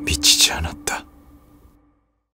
미치지 않았다.